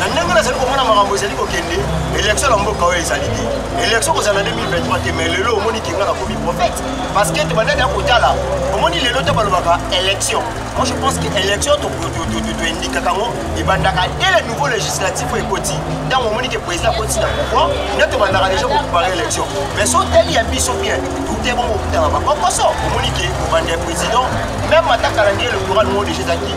na ndenge nazali komona makambo ezali kokende élection na mboka oyo ezali te élection kozala na 2023 te mais lelo omoni kinga nakomi prophète parce que te bandaki ya kotala omoni lelo te balobaka élection moi je pense que élection toindikaka yango ebandaka dès le nouveau législatif oyo ekoti ntango omoni ke président akoti na pouvoir nde tobandaka déjà koprépare élection mais so teli ya biso bien toute bongo okutaka bakokoso omoni ke kobanda ya président même ata calendrier électoral moko déjà ezaki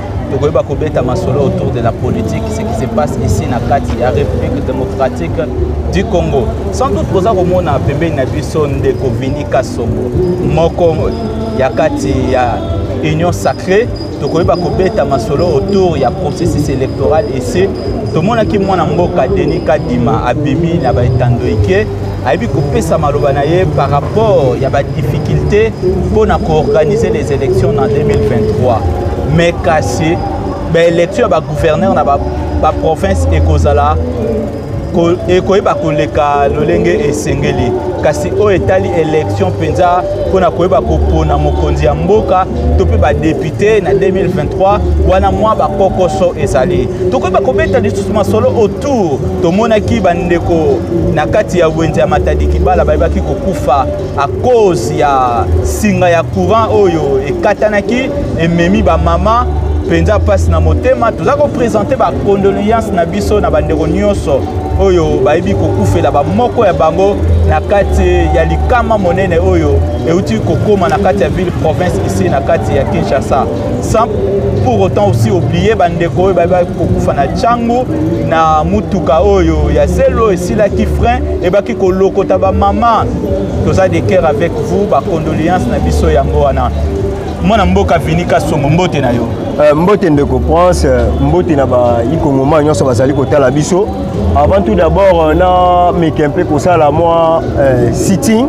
tokoyeba kobeta masolo autour de la politique ce qui se passe ici na kati ya république démocratique du congo sans doute boza komona pembeni na biso ndeko vini kasongo moko ya kati ya union sacrée tokoyeba kobeta masolo autour ya processus électoral ici tomonaki mwana mboka denis kadima abimi na baetando ike ayebi kopesa maloba na ye par rapport ya badifficulté mpo na koorganiser les élections na 2023 mais kasi baélection ya bagouverneur na baprovince ekozala ekoyeba koleka lolenge esengeli kasi oyo etali élection mpenza mpo na koyeba kopona mokonzi ya mboka to mpe badepute na 2023 wana mwa bakokoso ezali tokoyeba kobeta lisusu masolo tour tomonaki bandeko na kati ya wenze ya matadi kibala bayebaki kokufa a cause ya singa ya courant oyo ekatanaki ememi bamama mpenza mpasi na motema toza kopresente bacondoleance na biso na bandeko nyonso oyo bayebi kokufela bamoko ya bango na kati ya likama monene oyo euti kokoma na kati ya ville province isi na kati ya kinshasa sans pour autant aussi oublier bandeko oyo baye bakokufa na ntango na motuka oyo ya zelo esilaki frein ebaki kolokota bamama toza de cœur avec vous bacondoléance na biso yango wana mwana mboka vini kasongo mbote na yo Euh, mbote ndeko prince euh, mbote na baikongoma nyonso bazali kotala biso avant tout d'abord euh, na meke mpe kosala mwa sitting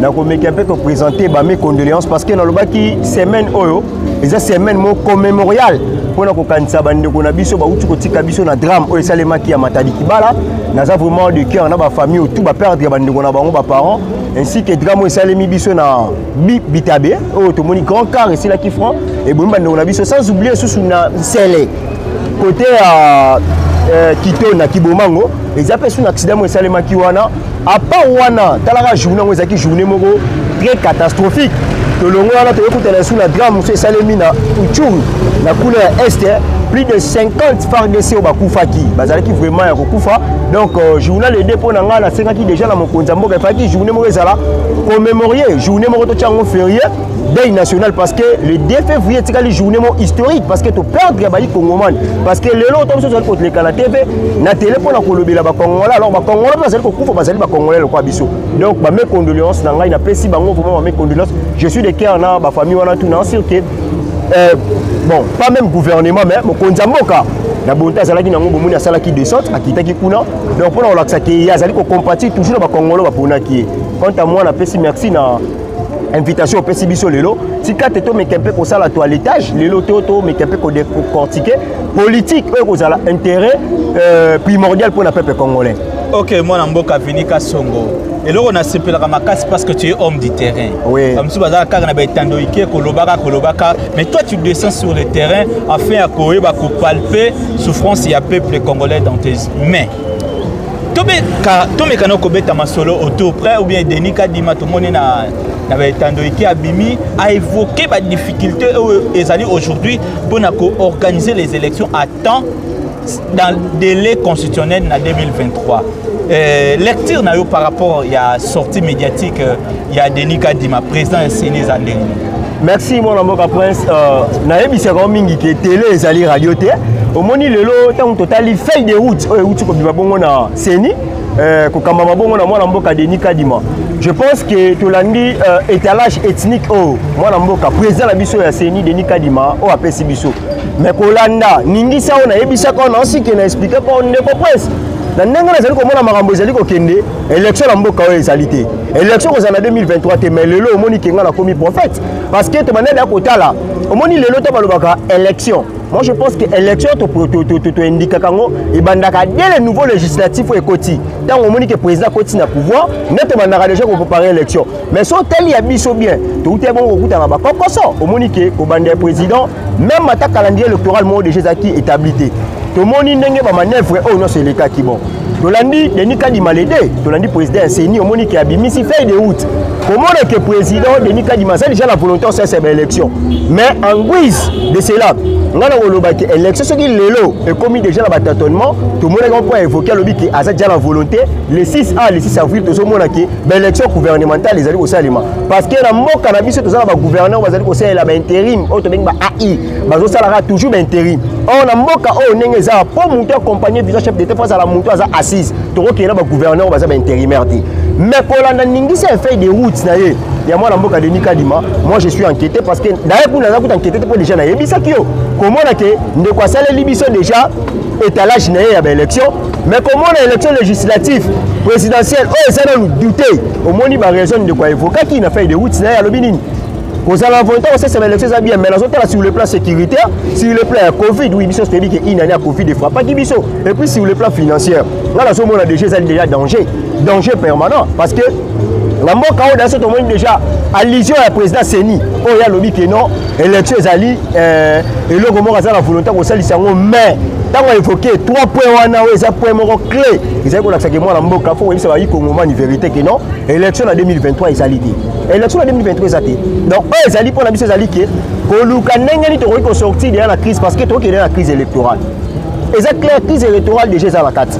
nakomeka mpe kopresente bame condoléance parce que nalobaki semaine oyo eza semaine moko commémorial mpo na kokanisa bandeko na biso bauti kotika biso na drame oyo esalemaki ya matadi kibala naza vraiment de cœur na bafamille otu baperdre bandeko na bango baparent ainsi que drame oyo esalemi biso na bi bitabe oyo tomoni grand car esilaki franc ebomi bandeko na biso sans oublie susu na nsele kote ya euh, kitona kibomango eza mpe su na accident mo esalemaki wana à part wana talaka journée yango ezalaki journée moko très catastrophique tolongo wana toyokutana sous la drame mosusu esalemi na uchuru na kuna ya est plus de 50 fardc oyo bakufaki bazalaki vraiment ya kokufa donc euh, journal ede mpo na ngai nasengaki déjà na mokonzi ya mboka efalaki journée moko ezala commémorie journée moko totya yango ferie deuil national parce que le 2 février etikali journée moko historique parce que toperdre ya bayi congomani parce que lelo oyo to biso tozali koteleka na tv na tele mpo na kolobela bacongolais alors bacongolais mpe bazali kokufa bazali bacongolais lokola biso donc bame condoléance na ngai napesi bango vraiment bame condoléance je suis de cœur na bafamille wana tout na sur que euh, bon pas même gouvernement mais mokonzi ya mboka na bonte azalaki nango bomoni asalaki descente akitaki kuna donc mpo na kolakisa ke ye azali kocompati toujours na bacongolo baponaki ye quant à moi napesi merci na invitation opesi biso lelo tika te tomeka mpe kosala toiletage lelo to tomeka mpe kodecortike politique oyo ekozala intérêt euh, primordial mpo na peuple congolais ok mwana mboka vini kasongo eloko nasepelaka makasi parce que tu es homme du terrain oui. bamosusu bazalaka kaka na baetando ike kolobaka kolobaka mais toi tu descends sur le terrain afin ya koyeba kopalpe souffrance ya peuple congolais dans tes mains tobeka tomeka na kobeta masolo autour près ou bien denis kadima tomoni na na baetando eki abimi aévoke badifficulté oyo ezali aujourd'hui mpo na koorganiser les élections à temps dans le délai constitutionnel na 2023 euh, lecture na yo par rapport ya sortie médiatique euh, ya denis kadima président ya seni eza ndenge merci mwana mboka prince euh, nayebisaka yo mingi ke tele ezali radio te omoni lelo ntango totali feuille de route oyo euti kobima bongo na seni euh, kokambama bongo na mwana mboka denis kadima je pense que tolandi euh, étalage ethnique oyo oh, mwana mboka président na biso ya seni denis kadima oyo oh, apesi biso mais kolanda ningisa oyo nayebisaka oyo naosike na explike mpo ndeko prince na ndenge nazali komona makambo ezali kokende elektio na mboka oyo ezali te élection kozala na 2023 te mais lelo omoni ke ngai nakomi prophète parce que tobandaki ya kotala omoni lelo to balobaka élection moi je pense que élection toindikaka yango ebandaka dès le nouveau législatif oyo ekoti ntango omoni ke président akoti na pouvoir nde tobandaka déjà koprépare élection mais so otali ya biso bien touti ya bongo kokutana bakokoso omoni ke kobanda ya président même ata calendrier électoral moko déjà ezalaki établi te tomoni ndenge bamanœuvre oyo nyonso elekaki bon tolandi denis kadima le 2 tolandi président ya ceni omoni ke abimisi feuille de route komona ke président denis kadima aza déjà na volonté osese baélection mais en guise de cela ngai nakoloba ke élection soki lelo ekomi déjà na batatonement tomonaki mpo aévoke alobi ke aza déjà na volonté le 6 a le 6 avril tozomona ke baélection gouvernementale ezali kosalema parce que na mboka na biso toza na bagouverneur bazali kosalela baintérim oyo tobengi ba ai bazosalaka toujours bainterim or na mboka oyo ndenge eza mpo motu accompagne visa chef d'état mpo azala motu aza assise tokokende na bagouverneur oyo baza bainterimaire te mais kolanda ningisa efeuille de route na ye ya mwana mboka denis kadima moi je suis enquête parce que daye kuna naza kuta enquête te mpo déjà nayebisaki yo komona ke ndeko asaleli biso déjà étalage na ye ya baélection mais komona élection législative présidentielle oyo eza nanu doute omoni baraison ndeko aevokaki na feuille de route na ye alobi nini kozala volontaire kosesa na élection eza bien mais nazotala sur le plan sécuritaire sur le plan ya covid oui biso toyebi ke une année ya covid efrapaki biso et puis sur le plan financière nga nazomona déjà ezali déjà danger danger permanent parce que na mboka oyo daso tomoni déjà allusion ya président seni oyo alobi ke non élection ezali euh, eloko moko aza na volonté kosalisa yango mais ntango aevoke trois point wana oyo eza point moko clé ezali kolakisa ke mwana mboka fo koyebisa bayi kongomani vérité ke non élection na 2023 ezali te élection na 2023 eza te donc oyo ezali mpo na biso ezali ke koluka ndenge nini tokoki kosortir deja na crise parce que tokoki deja na crise électorale eza clair crise électorale déjà eza na kati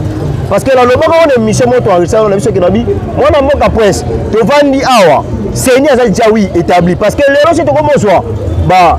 parce que nalobaka wana émission moko toenregistraka na biso ke nabi mwana mboka prince tovandi awa seni aza deja wi établi parce que lelo so tokomozwa ba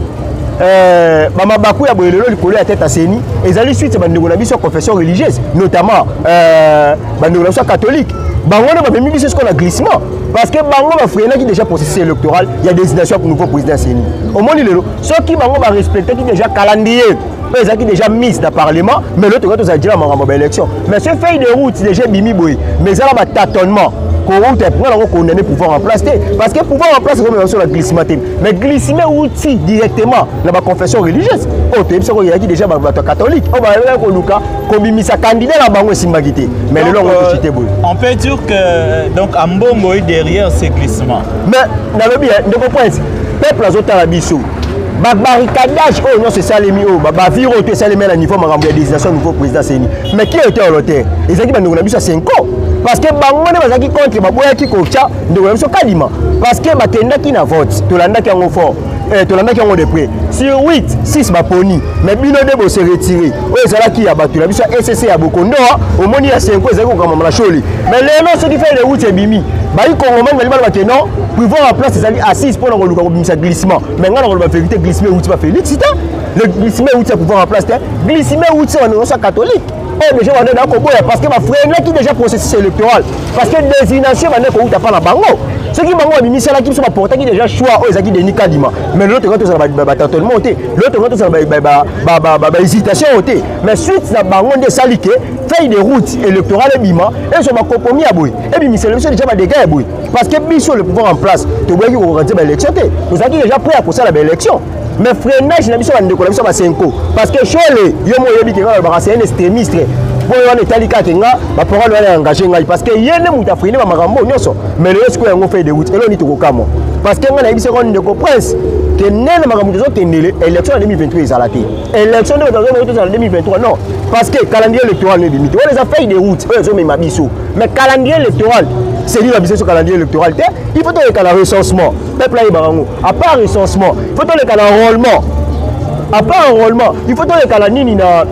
Euh, bamabaku ya boye lelo likolo ya tete aseni ezali suite ya bandeko na biso ya confession religieuse notamment euh, bandeko na biso ya catholique bango nde bamemi biso sikoyo na glissement parce que bango bafreinaki déjà processus électoral ya désignation ya nouveau président seni omoni lelo soki bango barespectaki déjà calendrier mpe ezalaki déjà mise na parlement mais lelo tokoki tozala jela makambo ya baélection mais ce feuille de route déjà ebimi boye mais ezala batatonement kouta mpo nango condamne pouvoir en place te parce que pouvoir en place ekomema biso na glissement te mais glissement euti directement na baconfession religieuse oyo toyebi soko eyaki déjà bato ya catholique oyo bayaki koluka kobimisa candidat na bango esimbaki te mais lelo yango ekokite euh, boye on peut dire que euh, donc ambongo e derrière ce glissement mais nalobi ndeko prince peuple azotala biso babarricadage oyo nyonso esalemi oyo bavire oyo to esalemi na niveau makambo ya désignation nouveau président seni mais qui était holotaire ezalaki bandeko na biso ya senko parce que bango nde bazalaki contre baboyaki kotya ndeko na biso kalima parce que bakendaki na vote tolandaki yango fort eh, tolandaki yango de près sur 8 6 baponi mais bino nde bose retire oyo ezalaki ya bato na biso ya ecc ya bokondo omoni ya senko ezali kokamama na sholi mais lelo soki fai lewuti ebimi bayi kongomani bali bana bake non pouvoir ya place ezali assise mpo na koluka kobimisa glissement mais ngai na koloba verité glissement ewuti ba félix te le glissement ewuti ya pouvoir ya place te glissement ewuti ya banonosa catholique oyo deja banda na koboya parce que bafrenaki deja processus électoral parce que désignation banda kowuta mpa na bango soki bango babimisalaki biso baportaki deja choix oyo ezalaki denis kadima mais lelo tokoki tozala batantonnement te lelo tokoki tozala bahésitation oyo te mais suite na bango nde esali ke feuille de route électorale ebima ezwa bakompromis ya boye ebimisela biso deja badega ya boye parce que biso le pouvoir en place toboyaki koorganize baélection te tozalaki deja prêt ya kosala baélection mais freinage na biso bandeko na biso basenko parce que shole yo mo oyebi kenga balobaka c'est un extrémiste mpo wana etali kaka nga baparole wana engage ngai parce que ye nde moto afreine bamakambo nyonso mais lelo sikoyo yango fai de route elo nini tokokamwa parce que ngai nayebisi yango ndeko prince ke nene makambo tozokendele élection ya 2023 ezala te élection nde tozomoi tozala 2023 non parce que calendrier électoral no ebimi te wana eza fai de route oyo ezomema biso mais calendrier électoral selile na biso so calendrier électoral te il faut toyeka na recensement peuple ayebaka yango à part recensement il faut toleka na enrôlement à part enrôlement il faut toleka na nini na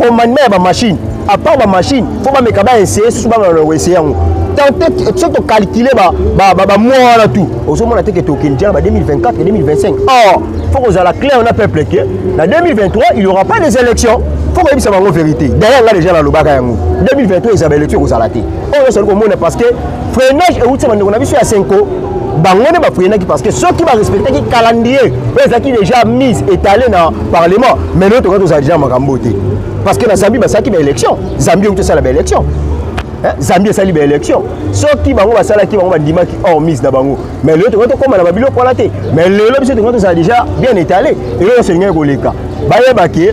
commandement ya bamachine à part bamachine fo bameka baeseye susu bamana na koeseye yango tente so tocalcule bamwa wana tout ozomona te ke tokende tya na ba 2024 ke 2025 or fo kozala clair na peuple ke na 2023 il y aura pas des élections fo koyebisa bango vérité derrière nga déjà nalobaka yango 2023 eza baélection ekozala te oyo nyonso ali komona parce que freinage euti bandeko na biso ya senko bango nde bafrenaki parce que soki barespectaki calendrier oyo ezalaki déjà mise étalé na parlement mais lelo tokoki tozala déjà makambo oyo te parce que na zambie basalaki baélection zambie oki tosala baélection Eh, zambie esali baélection soki bango basalaki bango bandimaki or mise na bango mais lelo tokoki tokóma na babiloko wana te mais lelo biso tokoki tozala déjà bien étalé eloko nyonso elingaki koleka bayebaki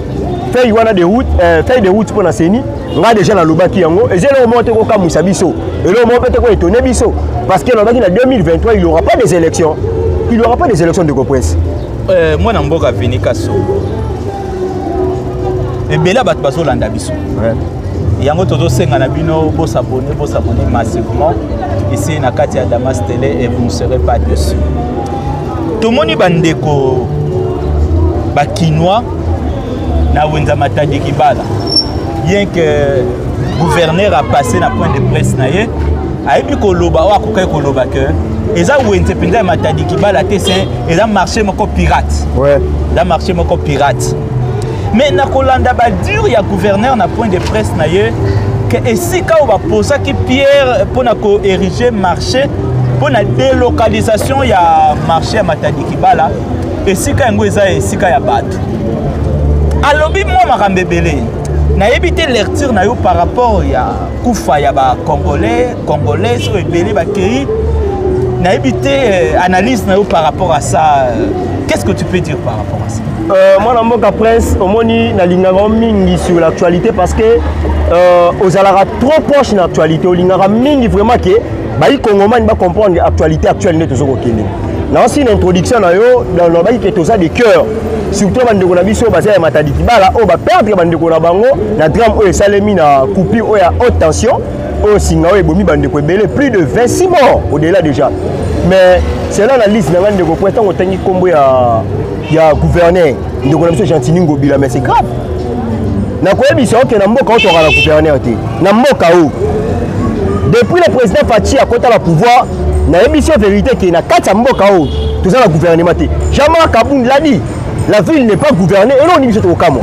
feuille wana de route euh, feuille de route mpo na seni nga deja nalobaki yango eza eloko moko te kokamwisa biso eloko moko mpe te koetone biso parce que nalobaki na 2023 il y aura pas des élections il y aura pas des élections ndeko prince euh, mwana mboka vini kasongo ebele ya bato bazolanda biso ouais. yango tozosenga na bino bosabone bosabone massivement ici na kati ya damas tele et vous ne serez pas dessus tomoni bandeko bakinois na wenza matadi kibala bien que gouverneur a passé na point de presse na ye ayebi koloba oyo akokaki koloba que eza wenze mpenza ya matadi kibala te se eza marché moko pirate ouais. eza marché moko pirate mais na kolanda badure ya gouverneur na point de presse na ye ke esika oyo baposaki pierre mpo na koérige marché mpo na délocalisation ya marché ya matadi kibala esika yango eza esika ya bato alobi mwa makambo ebele nayebi te lecture na yo par rapport ya kufa ya bacongolais congolais oyo ebele bakei nayebi te euh, analyse na yo par rapport à ça euh, qu'est-ce que tu peux dire par rapport à ça euh, mwana mboka prince omoni nalingaka yo mingi sur l'actualité parce que ozalaka trop proche na actualité olingaka mingi vraiment ke bayi congomani ba comprendre actualité actuelle nde tozo kokende na osi na introduction na yo nalobaki ke toza de cœur surtout bandeko na biso baza ya matadi kibala oyo baperdre bandeko na bango na drame oyo esalemi na coupure oyo ya haute tension oyo singa oyo ebomi bandeko ebele plus de 26 morts au delà déjà mais cela na lise na ngai ndeko po ntango otangi nkombo ya ya gouverneur ndeko na biso gentini ngobila mais c'est grave nakoyebisa oke na mboka otokaka na gouverneur te na mboka o depuis le président faci akota na pouvoir nayebisi yo vérité ke na kati ya mboka oyo toza na gouvernement te jean-marc abund ladi la ville n'est pas gouvernée eloko nini biso tokokamwa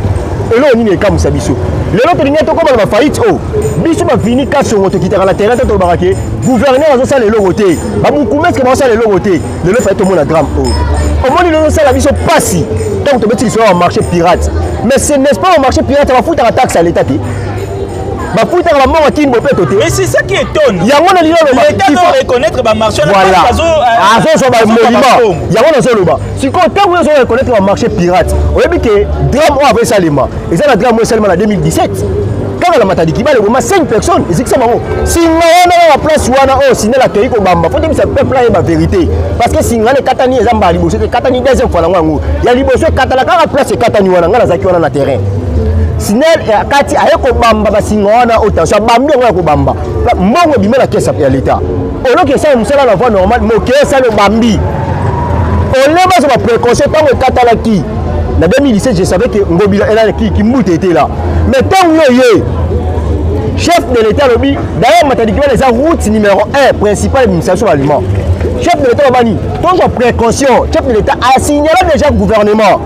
eloko nini ekamwisa biso lelo tolingi tokóma na bafaillite oyo oh, biso bavini kasongo tokitaka na terrain te tolobaka ke gouverneur azosala eloko te babukumeske bakosala eloko te lelo fai tomona drame oyo oh. omoni lelo osala biso mpasi ntango tobeti lisolo ya marché pirate mais ce n'est pas marché pirate bafutaka taxe ya leta te bafutaka bambongo kini bopeto te yango na lilo azozwa bamonima yango nazoloba sikoyo ntango ozo reconnaitre bamarché pirate oyebi ke drame oyo avo esalema eza na drame oyo esalema na 2017 kaka na matadiki bale boma 5 personnes ezikisa bango singa wana na baplace wana oyo sinel akei kobamba fo tebisa peuple ayeba verité parce que singa wana ekatani eza mbala liboso te ekatani deuxième fois nango yango ya liboso ekatana kaka place ekatani wana ngai nazalaki wana na terrain sinel eh, akati aye kobamba basinga wana oyo tension abambi yango ya kobamba mbongo ebima na kese ya leta oloki esala mosala na voie normale moke esali obambi ole bazo ba précaution ntango ekatalaki na 2017 je savais que ngobila elaki kimbuta ete la mais ntango yo ye chef de l'état alobi d'ailleurs matadiki wana eza route numéro 1 principale ebimisaka so balima chef de l'état babani tozwa précaution chef de l'état asignala déjà gouvernement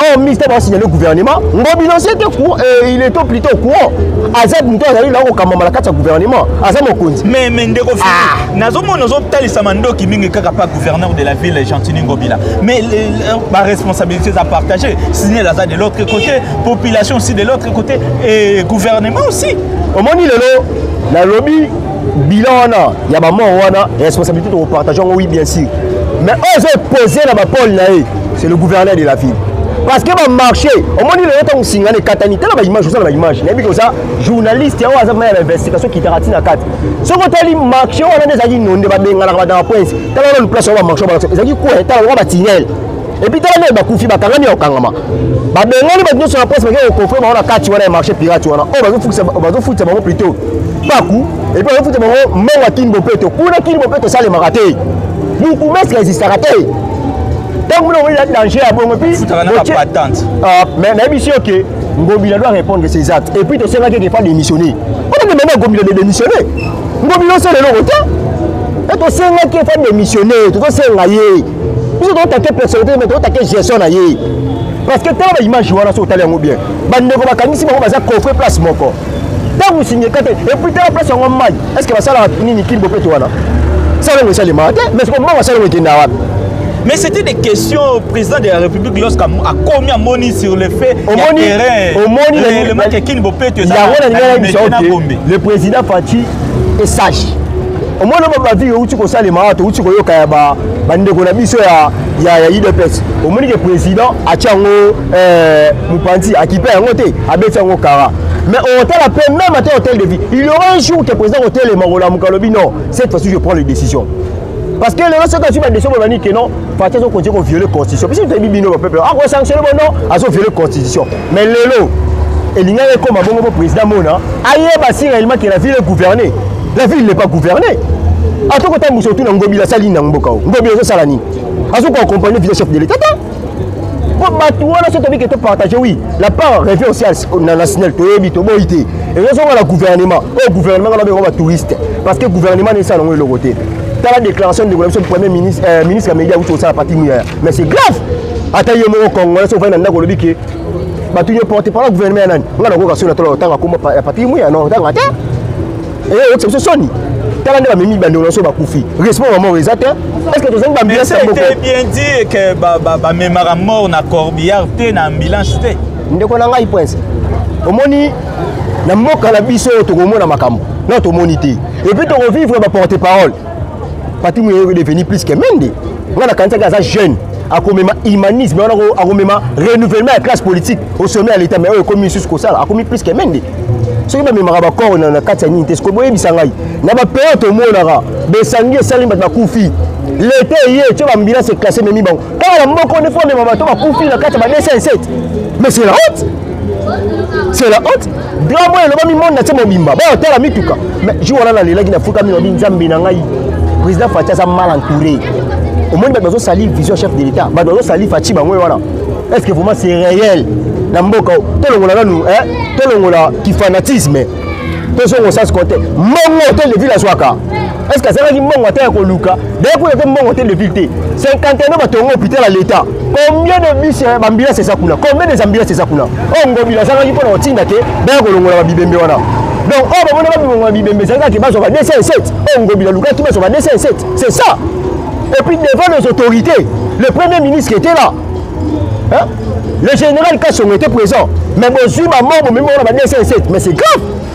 or mingi ntango basignale gouvernement ngo bino se te eh, il est au plutôt au courant aza moto azali na kokambama na kati ya gouvernement aza mokonzi mais mais ndeko ah. nazomona ozotalisa mandoki mingi kaka pa gouverneur de la ville gentini ngobila mais baresponsabilité eza partage signal aza de l'autre côté population aussi de l'autre côté et gouvernement aussi omoni lelo nalobi bilan wana ya bamor wana responsabilité tokopartage yango oui bien sûr mais oyo ezopoze na bapole na ye c'est le gouverneur de la ville parce que bamarché omoni lelo ntango singana ekatani tala baimage oza na baimage nayebi ke oza journaliste yango aza mai ya bainvestigation kitaka ntina kati soki otali marché wana nde ezalaki nonde babenganaka badana poince tala wana place yango bamarché wana ezalaki kue tala loka batinele epuis tala nde bakufi bakangami ya kokangama babengani bato nyonso na presse bakei kokofre bango na kati wana ya marché pirate wana oyo oh, bazofutisa bango plutot paku epuis bazofutisa bango mbongo ya kinbopeto kuna kinbopeto esalemaka te buku meske ezistaka te ntango mona okoyela danger ya bongo puis ah, mais nayebi si oke ngobila doit répondre ses actes et puis tosengaki eke fa démissionner wana demande ya ngobila de démissionner ngobila osala eloko te e tosengaki fa démissionner tozosenga ye biso totake personnalité mais totake gestion na ye parce que tala baimage wana soki otali yango bien bandeko bakangisi bango baza coffre place moko ntango osingeka te epuis tala place yango mai est ce que basalaka nini kin bopeto wana salongo esalemaka te mais sikoyo mbongo salongo ekendaka wapi Mais c'était des questions au président de la République lorsqu'à commis à Moni sur le fait Omoni, y a terrain. Omoni, le, le match est qu'il peut te Le président Fatih est sage. omoni oyo babavi outi kosalema awa touti koyoka ya bandeko na biso ya udps omoni ke président atya yango euh, mopanzi akipe yango te abeti yango kara mais okotala mpe même ata hotel de vie il y aura un jour ke président kotelema kolamuka alobi non cette fois-ci je prends les décisions parce que lelo soki azwi badesio bolobani ke non fati azokontinue koviole constitution biso toyebi bino bapeuple akosanctionne bo non azoviole constitution mais lelo elingaki ekoma bongo mpo président mona ayeba si réellement ke la ville est gouvernée la ville n'est pas gouvernée atokotambwisa otuna ngobila asali nini na mboka o ngobila ezosala nini azokoaccompagne village chef de l'état mpo bato wana soki tobike topartage wi la part revient aussi na national toyebi toboyi te ezozonga na gouvernement oyo gouvernement ngana beko batouriste parce que gouvernement nde esala nango eloko te tala déclaration ndeko na biso premier ministre euh, ministre ya media auti kosala parti muyaya mais c'est grave ata ye moko congolais soki ofandi na ndako olobi ke bato yo porte parole gouvernement ya nani nga nakoka soki natolaka otanga kombo ya parti muyaya no otanga te Eh, oyokisa biso soni tala nde bamemi bandeko na biso bakufi respect ya mort eza te parceke tozangi bambiance ya moko bien dit ke bamemaka mort na corbillard te na ambulance te ndeko na ngai prince omoni na mboka na biso oyo tokomona makambo na tomoni te epuis tokovivre baporte parole Patrick Muyaya est devenu plus que Mende. Nga na kanisa aza jeune akomema humanisme wana akomema renouvellement ya classe politique au sommet ya l'état mais oyo ekomi lisusu kosala akomi plus que Mende. soki bamemaka bakor na kati ya nini te sikoyo boyebisa ngai na baperiode tomonaka besangi esali bato bakufi leta eye tyo bambilance eklase ememi bango kaka na moko nde fo amema bato bakufi na kati ya ba 207 mais c'est la honte c'est la honte grand boy elobami monde na tie mobimba boyo tala mituka mais jour wana nalelaki nafukami lobi nzambe na ngai président faci aza mal entouré omoni bato bazosali vision chef de l'état bato bazosali faci bango wana est ce que vraiment c'est réel na mboka tolongola nanu tolongola kifanatisme tozongo sas kote mbongo te levi nazwaka est ce que azalaki mbongo ata ya koluka dayekuna te mbongo te levi te 51 batongo hôpital ya l'état combien de bus ya bambulance eza kuna combien des ambulance eza kuna oyo ngobila azangaki mpo na kotinda te baya kolongola babibembe wana donc oyo oh, bamona babibongola bibembe ezali kaka bazwa ba 207 oyo ngobila alukaki bazwa ba 207 c'est ça et puis devant nos autorités le premier ministre qui était là hein? le général kasongo était présent mais bozwi bamambo meme wana ba 207 mais c'est grave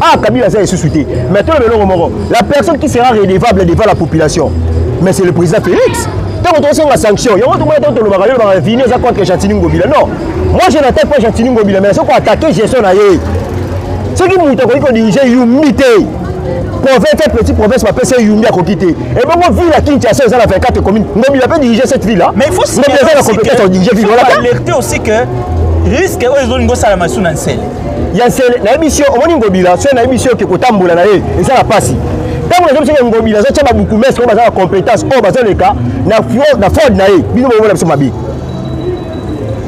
Ah, Kabila aza lisusu te. Mais toloba eloko moko. La personne qui sera redevable devant la population, mais c'est le président Félix. Tant que tu as sanction, il y a un autre moyen de le barrer, le venir contre Gentini Ngobila. Non, moi je n'attaque pas Gentini Ngobila, mais ceux qui attaqué Jason Aye, ceux qui m'ont attaqué, qui dirigeaient Yumi province te petit province bapesa ye yumbi akoki te ebongo ville ya kinshasa eza na 24 commune ngobila mpe dirige cette ville là ngobila eza na compétence ya dirige ville wana te aussi que risque oyo ezolinga osalama su na nsele ya nsele nayebisi yo omoni ngobila soki nayebisi yo ke kotambola na ye eza na mpasi ntango nazo biso ke ngobila azotya babukumestre oyo baza na compétence oyo bazoleka na fraude na ye bino bomona biso mabe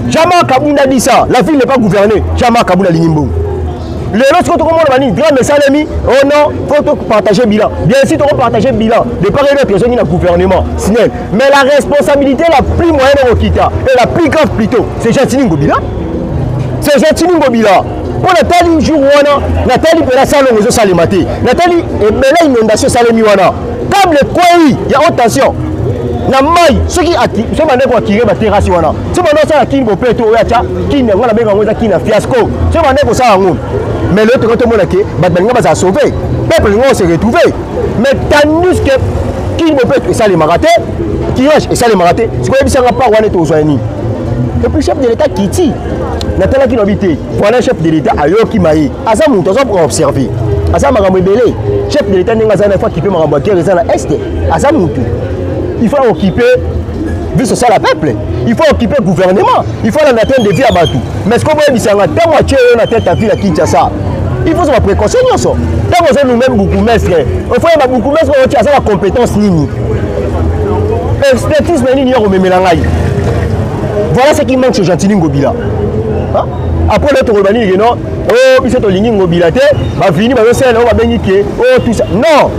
jama kabunda disa la ville n'est pas gouvernée jama kabunda alingi mbongo lelo sikoyo tokomona banini drame esalemi o oh non fo topartage bilan bien si tokopartage bilan de part et d'autre ezongi na gouvernement snel Mais la responsabilité la plus moyenne au Kita et la plus grave plutôt, c'est Gentini Ngobila. C'est Gentini Ngobila. mpo natali jour wana natali mpena salongo ezosalema te natali ebele inondation esalemi wana table ekwei ya haute tension na mai soki soki bande koakire baterasi wana soki bande osala kini bope to oyo atya kini yango nabenga yango eza kini ya fiasco soki bande kosala yango mais leo tokoki tomona ke bato balinga bazala sauve peuple linga ose retrouve mais tandis que king bopeto esalemaka te tirage esalemaka te sikoyo yebisanga part wana ete ozwa ya nini epuis chef de l'état kiti natalaki lobi te voilà chef de l'état ayoki maye aza moto aza observe aza makambo ebele chef de l'état ndenge aza na fo akipe makambo ya guerre eza na este aza motu il faut okipe biso sala peuple il faut occuper gouvernement il faut alanda train de vie ya bato mais sikoyo boyebisanga ntango atye yo na tete ya ville ya kinshasa il faut ozwa précaution nyonso ntango oza nous-même bourgoumestre ofo yeba bourgoumestre oyo ti aza na compétence nini expertise na nini yo akomemela ngai voilà ce qui manque chez gentili ngobila après leo tokoloba nini ke non o oh, biso tolingi ngobila te bavini bazosala na oyo babengi ke o oh, tout ça non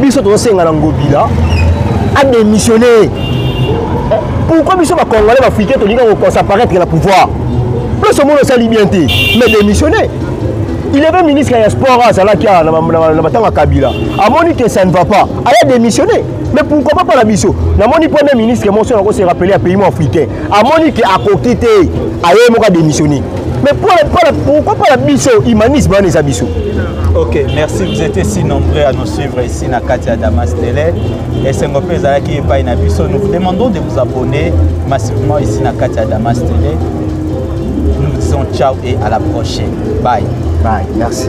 biso tozosenga na ngobila adémissionne pourquoi biso bacongolais baafricain tolinga kokosa paraître na pouvoir plus omona osali bien te mais démissionne il avait ministre ya sport azalaki awa na matango ya kabila amoni que ça ne va pas aya démissionne mais pourquoi pas mpona biso namoni premier ministre moso yango se rappele ya pays mo africain amoni ke akoki te aye moko adémissionne Mais pour la, pour la, pourquoi pas la biso humanisme wana eza biso ok merci vous étiez si nombreux à nous suivre ici na kati ya damas tele esengo mpe ezalaki epai na biso nous vous demandons de vous abonner massivement ici na kati ya damas tele nous vous disons ciao et à la prochaine bye bye merci